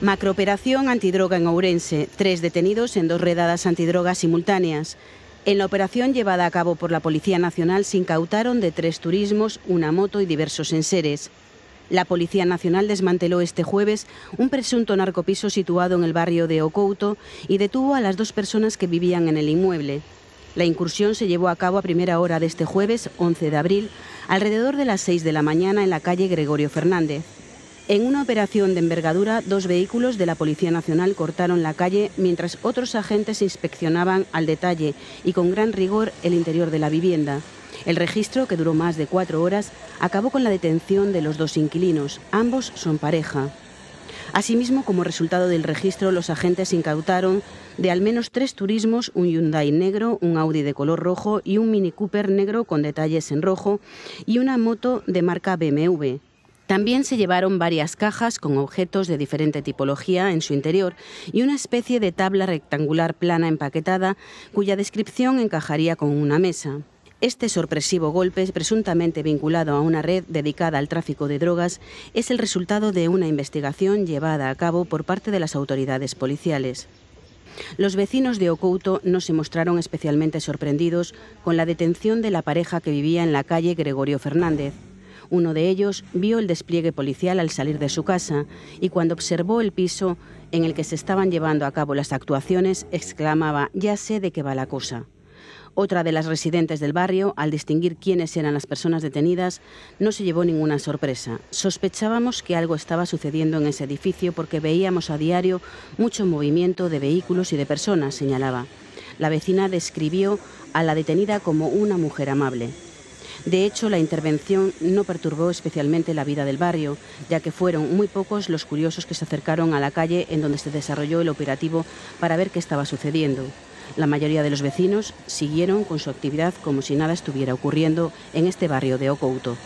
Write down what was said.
Macrooperación antidroga en Ourense. Tres detenidos en dos redadas antidrogas simultáneas. En la operación llevada a cabo por la Policía Nacional se incautaron de tres turismos, una moto y diversos enseres. La Policía Nacional desmanteló este jueves un presunto narcopiso situado en el barrio de Ocouto y detuvo a las dos personas que vivían en el inmueble. La incursión se llevó a cabo a primera hora de este jueves, 11 de abril, alrededor de las 6 de la mañana en la calle Gregorio Fernández. En una operación de envergadura, dos vehículos de la Policía Nacional cortaron la calle mientras otros agentes inspeccionaban al detalle y con gran rigor el interior de la vivienda. El registro, que duró más de cuatro horas, acabó con la detención de los dos inquilinos. Ambos son pareja. Asimismo, como resultado del registro, los agentes incautaron de al menos tres turismos, un Hyundai negro, un Audi de color rojo y un Mini Cooper negro con detalles en rojo y una moto de marca BMW. También se llevaron varias cajas con objetos de diferente tipología en su interior y una especie de tabla rectangular plana empaquetada cuya descripción encajaría con una mesa. Este sorpresivo golpe, presuntamente vinculado a una red dedicada al tráfico de drogas, es el resultado de una investigación llevada a cabo por parte de las autoridades policiales. Los vecinos de Ocouto no se mostraron especialmente sorprendidos con la detención de la pareja que vivía en la calle Gregorio Fernández. Uno de ellos vio el despliegue policial al salir de su casa y cuando observó el piso en el que se estaban llevando a cabo las actuaciones, exclamaba, ya sé de qué va la cosa. Otra de las residentes del barrio, al distinguir quiénes eran las personas detenidas, no se llevó ninguna sorpresa. Sospechábamos que algo estaba sucediendo en ese edificio porque veíamos a diario mucho movimiento de vehículos y de personas, señalaba. La vecina describió a la detenida como una mujer amable. De hecho, la intervención no perturbó especialmente la vida del barrio, ya que fueron muy pocos los curiosos que se acercaron a la calle en donde se desarrolló el operativo para ver qué estaba sucediendo. La mayoría de los vecinos siguieron con su actividad como si nada estuviera ocurriendo en este barrio de Ocouto.